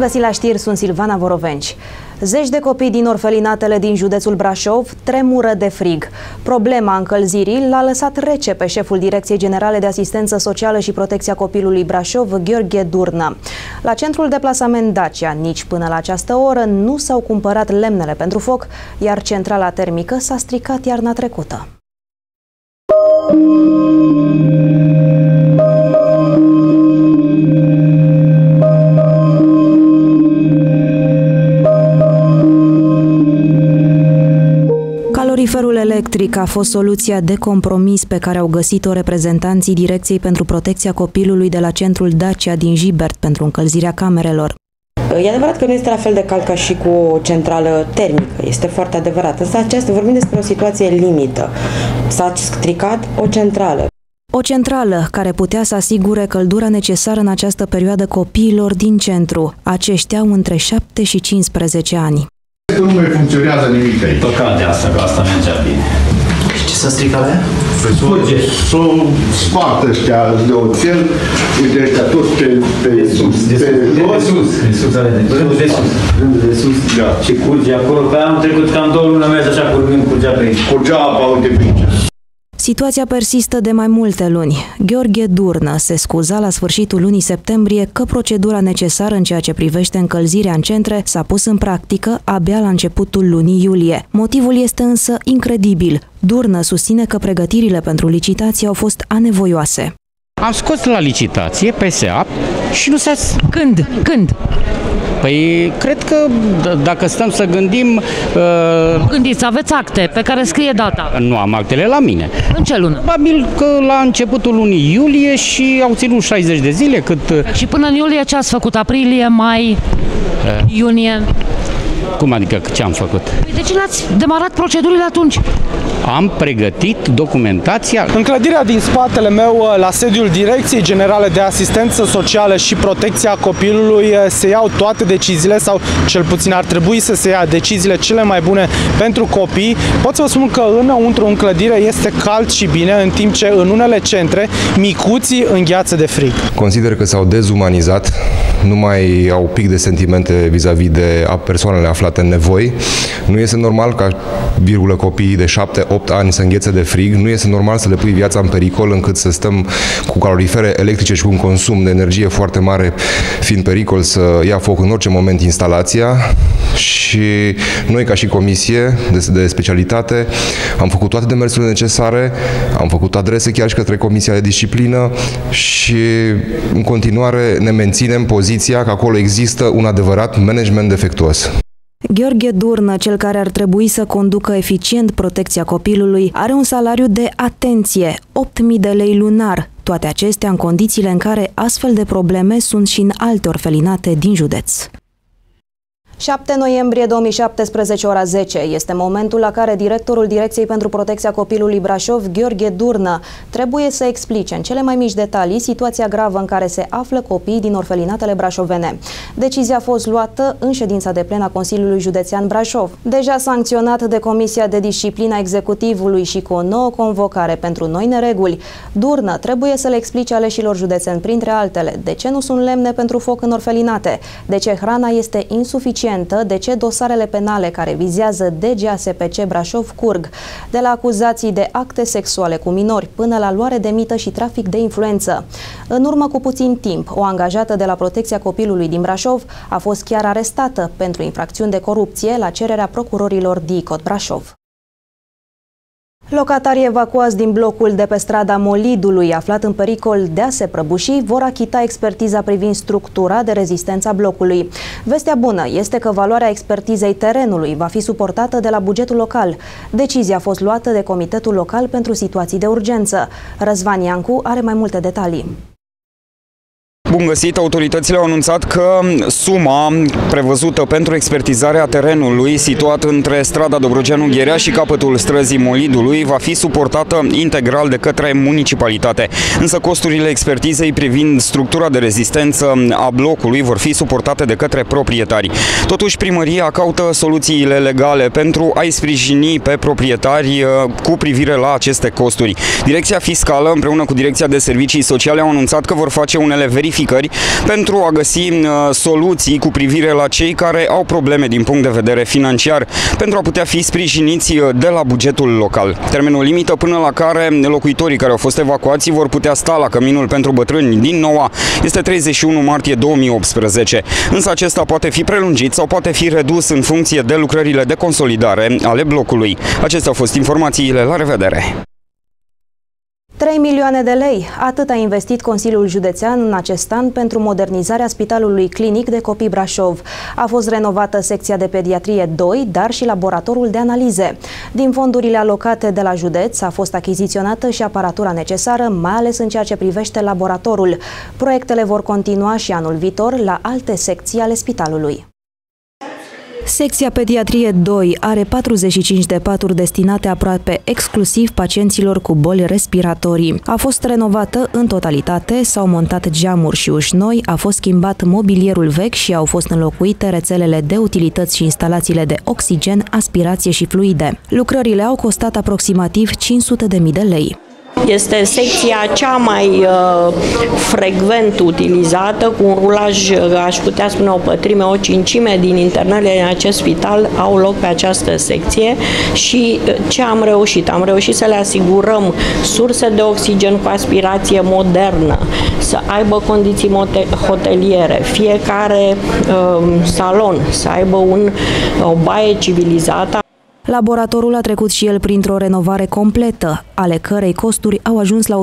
găsit la știri, sunt Silvana Vorovenci. Zeci de copii din orfelinatele din județul Brașov tremură de frig. Problema încălzirii l-a lăsat rece pe șeful Direcției Generale de Asistență Socială și Protecția Copilului Brașov, Gheorghe Durnă. La centrul de plasament Dacia, nici până la această oră, nu s-au cumpărat lemnele pentru foc, iar centrala termică s-a stricat iarna trecută. Electric a fost soluția de compromis pe care au găsit-o reprezentanții Direcției pentru Protecția Copilului de la centrul Dacia din Gibert pentru încălzirea camerelor. E adevărat că nu este la fel de cald ca și cu o centrală termică, este foarte adevărat. Însă aceasta vorbim despre o situație limită. S-a stricat o centrală. O centrală care putea să asigure căldura necesară în această perioadă copiilor din centru. Aceștia au între 7 și 15 ani. Nu mai funcționează nimic aici. Păcat de asta, că asta mergea bine. Și ce s-a stricat aia? Spurge. S-o spart ăștia de oțel, uite ăștia toți pe, pe, De sus, de pe sus, de, de sus, de sus, ale de, rândul de sus, rândul de sus, Da. și curge acolo, pe am trecut cam două luni, am mers așa curgând, curgea pe aici. Curgea apa, uite pe aici. Situația persistă de mai multe luni. Gheorghe Durnă se scuza la sfârșitul lunii septembrie că procedura necesară în ceea ce privește încălzirea în centre s-a pus în practică abia la începutul lunii iulie. Motivul este însă incredibil. Durnă susține că pregătirile pentru licitație au fost anevoioase. Am scos la licitație PSA și nu s-a... Când? Când? Păi, cred că d- dacă stăm să gândim, uh, Gândiți, aveți acte pe care scrie data. nu am actele la mine. În ce lună? Probabil că la începutul lunii iulie și au ținut 60 de zile cât... uh, Și până în iulie ce ați făcut? Aprilie, mai, iunie? Cum adică ce am făcut? Păi de ce l-ați demarat procedurile atunci? Am pregătit documentația. În clădirea din spatele meu, la sediul Direcției Generale de Asistență Socială și Protecția Copilului, se iau toate deciziile sau cel puțin ar trebui să se ia deciziile cele mai bune pentru copii. Pot să vă spun că înăuntru în clădire este cald și bine, în timp ce în unele centre micuții îngheață de frig. Consider că s-au dezumanizat, nu mai au pic de sentimente vis-a-vis de a persoanele aflate în nevoi. Nu este normal ca, virgulă, copiii de 7-8 ani să înghețe de frig, nu este normal să le pui viața în pericol încât să stăm cu calorifere electrice și cu un consum de energie foarte mare, fiind pericol să ia foc în orice moment instalația și noi ca și comisie de, de specialitate am făcut toate demersurile necesare, am făcut adrese chiar și către Comisia de Disciplină și în continuare ne menținem poziția că acolo există un adevărat management defectuos. Gheorghe Durnă, cel care ar trebui să conducă eficient protecția copilului, are un salariu de atenție, 8.000 de lei lunar, toate acestea în condițiile în care astfel de probleme sunt și în alte orfelinate din județ. 7 noiembrie 2017, ora 10, este momentul la care directorul Direcției pentru Protecția Copilului Brașov, Gheorghe Durnă, trebuie să explice în cele mai mici detalii situația gravă în care se află copiii din orfelinatele brașovene. Decizia a fost luată în ședința de plen a Consiliului Județean Brașov. Deja sancționat de Comisia de Disciplină a Executivului și cu o nouă convocare pentru noi nereguli, Durnă trebuie să le explice aleșilor județeni, printre altele, de ce nu sunt lemne pentru foc în orfelinate, de ce hrana este insuficientă de ce dosarele penale care vizează DGASPC Brașov curg, de la acuzații de acte sexuale cu minori până la luare de mită și trafic de influență. În urmă cu puțin timp, o angajată de la Protecția Copilului din Brașov a fost chiar arestată pentru infracțiuni de corupție la cererea procurorilor DICOT Brașov. Locatarii evacuați din blocul de pe strada Molidului, aflat în pericol de a se prăbuși, vor achita expertiza privind structura de rezistență a blocului. Vestea bună este că valoarea expertizei terenului va fi suportată de la bugetul local. Decizia a fost luată de Comitetul Local pentru Situații de Urgență. Răzvan Iancu are mai multe detalii. Bun găsit! Autoritățile au anunțat că suma prevăzută pentru expertizarea terenului situat între strada Dobrogeanu Gherea și capătul străzii Molidului va fi suportată integral de către municipalitate. Însă costurile expertizei privind structura de rezistență a blocului vor fi suportate de către proprietari. Totuși, primăria caută soluțiile legale pentru a-i sprijini pe proprietari uh, cu privire la aceste costuri. Direcția Fiscală împreună cu Direcția de Servicii Sociale au anunțat că vor face unele verificări verificări pentru a găsi soluții cu privire la cei care au probleme din punct de vedere financiar, pentru a putea fi sprijiniți de la bugetul local. Termenul limită până la care locuitorii care au fost evacuați vor putea sta la căminul pentru bătrâni din Noua este 31 martie 2018. Însă acesta poate fi prelungit sau poate fi redus în funcție de lucrările de consolidare ale blocului. Acestea au fost informațiile. La revedere! 3 milioane de lei. Atât a investit Consiliul Județean în acest an pentru modernizarea Spitalului Clinic de Copii Brașov. A fost renovată secția de pediatrie 2, dar și laboratorul de analize. Din fondurile alocate de la județ a fost achiziționată și aparatura necesară, mai ales în ceea ce privește laboratorul. Proiectele vor continua și anul viitor la alte secții ale spitalului. Secția Pediatrie 2 are 45 de paturi destinate aproape exclusiv pacienților cu boli respiratorii. A fost renovată în totalitate, s-au montat geamuri și uși noi, a fost schimbat mobilierul vechi și au fost înlocuite rețelele de utilități și instalațiile de oxigen, aspirație și fluide. Lucrările au costat aproximativ 500.000 de lei. Este secția cea mai uh, frecvent utilizată, cu un rulaj, aș putea spune o pătrime, o cincime din internele în acest spital au loc pe această secție și uh, ce am reușit? Am reușit să le asigurăm surse de oxigen cu aspirație modernă, să aibă condiții hoteliere, fiecare uh, salon să aibă un, o baie civilizată. Laboratorul a trecut și el printr-o renovare completă, ale cărei costuri au ajuns la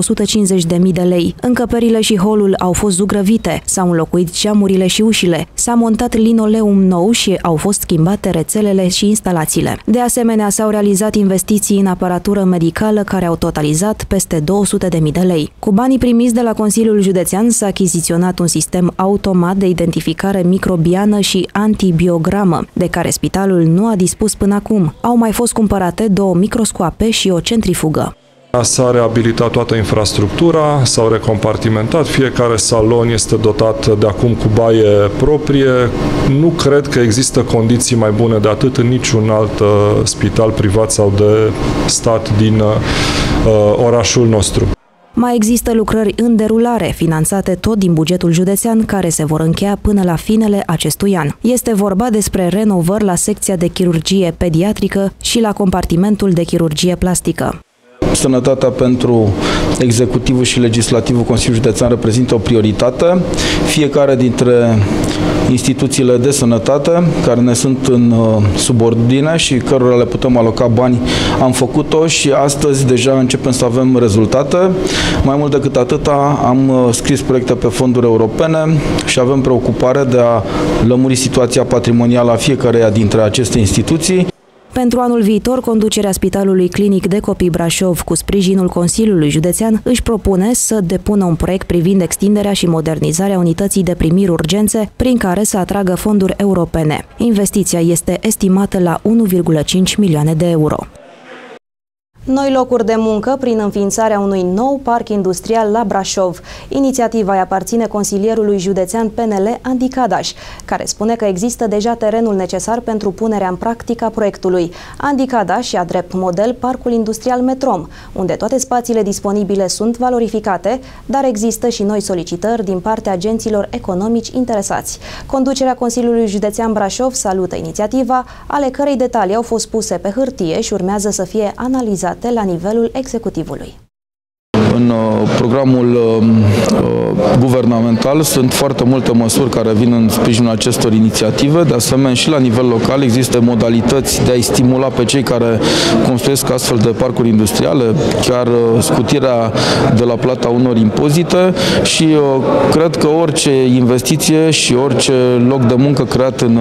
150.000 de lei. Încăperile și holul au fost zugrăvite, s-au înlocuit geamurile și ușile, s-a montat linoleum nou și au fost schimbate rețelele și instalațiile. De asemenea, s-au realizat investiții în aparatură medicală care au totalizat peste 200.000 de lei. Cu banii primiți de la Consiliul Județean s-a achiziționat un sistem automat de identificare microbiană și antibiogramă, de care spitalul nu a dispus până acum. Au mai fost cumpărate două microscoape și o centrifugă. S-a reabilitat toată infrastructura, s-au recompartimentat, fiecare salon este dotat de acum cu baie proprie. Nu cred că există condiții mai bune de atât în niciun alt uh, spital privat sau de stat din uh, orașul nostru. Mai există lucrări în derulare, finanțate tot din bugetul județean, care se vor încheia până la finele acestui an. Este vorba despre renovări la secția de chirurgie pediatrică și la compartimentul de chirurgie plastică. Sănătatea pentru executivul și legislativul Consiliului Județean reprezintă o prioritate. Fiecare dintre instituțiile de sănătate care ne sunt în uh, subordine și cărora le putem aloca bani, am făcut-o și astăzi deja începem să avem rezultate. Mai mult decât atâta, am uh, scris proiecte pe fonduri europene și avem preocupare de a lămuri situația patrimonială a fiecăreia dintre aceste instituții. Pentru anul viitor, conducerea Spitalului Clinic de Copii Brașov, cu sprijinul Consiliului Județean, își propune să depună un proiect privind extinderea și modernizarea unității de primiri urgențe, prin care să atragă fonduri europene. Investiția este estimată la 1,5 milioane de euro. Noi locuri de muncă prin înființarea unui nou parc industrial la Brașov. Inițiativa îi aparține consilierului județean PNL Andy Cadaș, care spune că există deja terenul necesar pentru punerea în practică a proiectului. Andy Cadaș a drept model Parcul Industrial Metrom, unde toate spațiile disponibile sunt valorificate, dar există și noi solicitări din partea agenților economici interesați. Conducerea Consiliului Județean Brașov salută inițiativa, ale cărei detalii au fost puse pe hârtie și urmează să fie analizate adoptate la nivelul executivului. În uh, programul uh, uh, guvernamental sunt foarte multe măsuri care vin în sprijinul acestor inițiative. De asemenea, și la nivel local există modalități de a-i stimula pe cei care construiesc astfel de parcuri industriale, chiar scutirea de la plata unor impozite și cred că orice investiție și orice loc de muncă creat în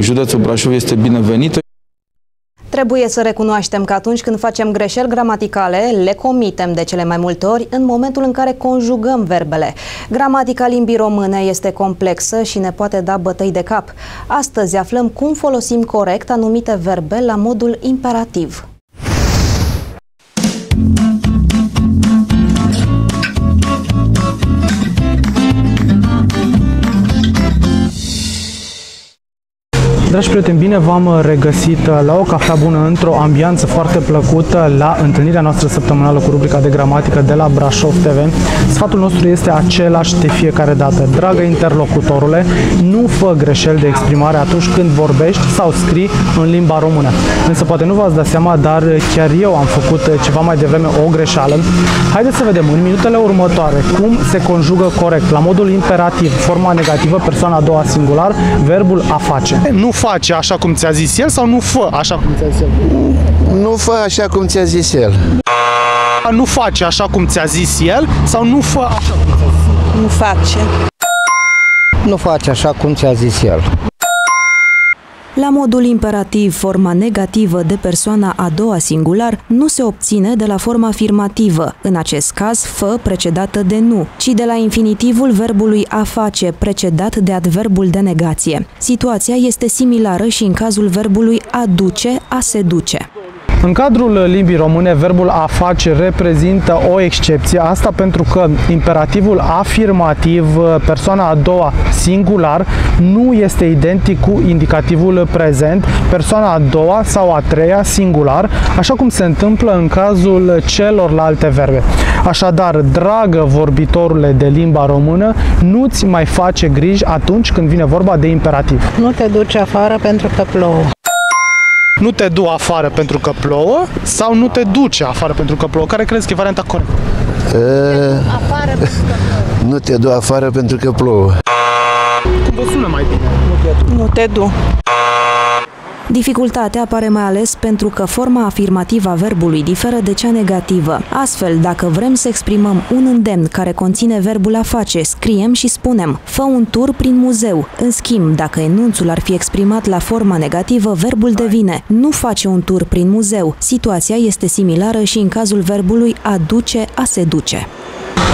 județul Brașov este binevenită. Trebuie să recunoaștem că atunci când facem greșeli gramaticale, le comitem de cele mai multe ori în momentul în care conjugăm verbele. Gramatica limbii române este complexă și ne poate da bătăi de cap. Astăzi aflăm cum folosim corect anumite verbe la modul imperativ. Dragi prieteni, bine v-am regăsit la o cafea bună într-o ambianță foarte plăcută la întâlnirea noastră săptămânală cu rubrica de gramatică de la Brașov TV. Sfatul nostru este același de fiecare dată. Dragă interlocutorule, nu fă greșeli de exprimare atunci când vorbești sau scrii în limba română. Însă poate nu v-ați dat seama, dar chiar eu am făcut ceva mai devreme o greșeală. Haideți să vedem în minutele următoare cum se conjugă corect la modul imperativ, forma negativă, persoana a doua singular, verbul a face. Nu face așa cum ți-a zis el sau nu fă așa cum ți-a zis el? Nu fă așa cum ți-a zis el. Nu face așa cum ți-a zis el sau nu fă așa cum ți-a zis el? Nu face. Nu face așa cum ți-a zis el. La modul imperativ, forma negativă de persoana a doua singular nu se obține de la forma afirmativă, în acest caz fă precedată de nu, ci de la infinitivul verbului a face precedat de adverbul de negație. Situația este similară și în cazul verbului a duce, a se duce. În cadrul limbii române, verbul a face reprezintă o excepție, asta pentru că imperativul afirmativ, persoana a doua singular, nu este identic cu indicativul prezent, persoana a doua sau a treia singular, așa cum se întâmplă în cazul celorlalte verbe. Așadar, dragă vorbitorule de limba română, nu-ți mai face griji atunci când vine vorba de imperativ. Nu te duci afară pentru că plouă nu te du afară pentru că plouă sau nu te duce afară pentru că plouă? Care crezi că e varianta corectă? afară pentru că plouă. Nu te du afară pentru că plouă. Cum vă sună mai bine? Nu te du. Dificultatea apare mai ales pentru că forma afirmativă a verbului diferă de cea negativă. Astfel, dacă vrem să exprimăm un îndemn care conține verbul a face, scriem și spunem fă un tur prin muzeu. În schimb, dacă enunțul ar fi exprimat la forma negativă, verbul devine nu face un tur prin muzeu. Situația este similară și în cazul verbului a duce, a se duce.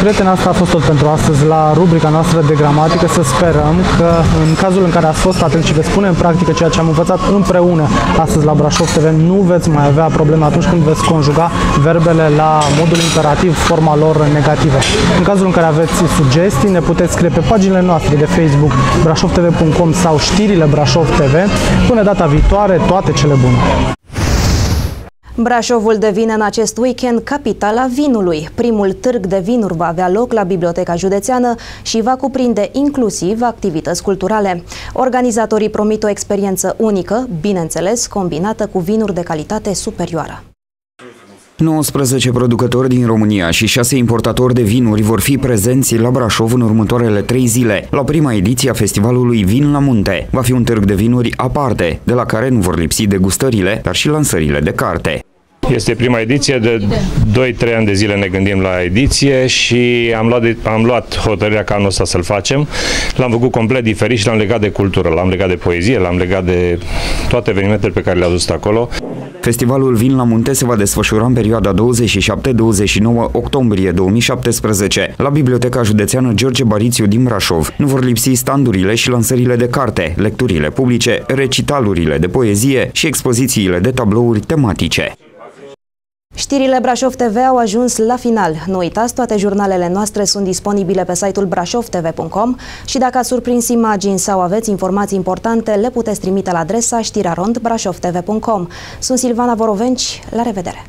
Prieteni, asta a fost tot pentru astăzi la rubrica noastră de gramatică. Să sperăm că în cazul în care ați fost atent și veți pune în practică ceea ce am învățat împreună astăzi la Brașov TV, nu veți mai avea probleme atunci când veți conjuga verbele la modul imperativ, forma lor negativă. În cazul în care aveți sugestii, ne puteți scrie pe paginile noastre de Facebook brașovtv.com sau știrile Brașov TV. Până data viitoare, toate cele bune! Brașovul devine în acest weekend capitala vinului. Primul târg de vinuri va avea loc la Biblioteca Județeană și va cuprinde inclusiv activități culturale. Organizatorii promit o experiență unică, bineînțeles, combinată cu vinuri de calitate superioară. 19 producători din România și 6 importatori de vinuri vor fi prezenți la Brașov în următoarele 3 zile, la prima ediție a festivalului Vin la Munte. Va fi un târg de vinuri aparte, de la care nu vor lipsi degustările, dar și lansările de carte. Este prima ediție, de 2-3 ani de zile ne gândim la ediție și am luat, am luat hotărârea ca anul ăsta să-l facem. L-am făcut complet diferit și l-am legat de cultură, l-am legat de poezie, l-am legat de toate evenimentele pe care le-a dus acolo. Festivalul Vin la Munte se va desfășura în perioada 27-29 octombrie 2017 la Biblioteca Județeană George Barițiu din Brașov. Nu vor lipsi standurile și lansările de carte, lecturile publice, recitalurile de poezie și expozițiile de tablouri tematice. Știrile Brașov TV au ajuns la final. Nu uitați, toate jurnalele noastre sunt disponibile pe site-ul brașovtv.com și dacă ați surprins imagini sau aveți informații importante, le puteți trimite la adresa știrarond.brașovtv.com. Sunt Silvana Vorovenci, la revedere!